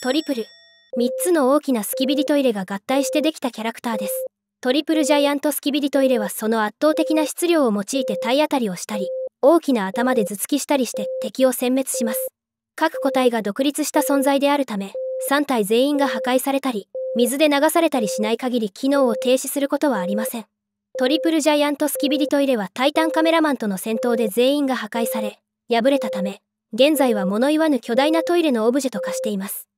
トリプル。3つの大きなスキビリトイレが合体してできたキャラクターです。トリプルジャイアントスキビリトイレはその圧倒的な質量を用いて体当たりをしたり、大きな頭で頭突きしたりして敵を殲滅します。各個体が独立した存在であるため、3体全員が破壊されたり、水で流されたりしない限り機能を停止することはありません。トリプルジャイアントスキビリトイレはタイタンカメラマンとの戦闘で全員が破壊され、敗れたため、現在は物言わぬ巨大なトイレのオブジェと化しています。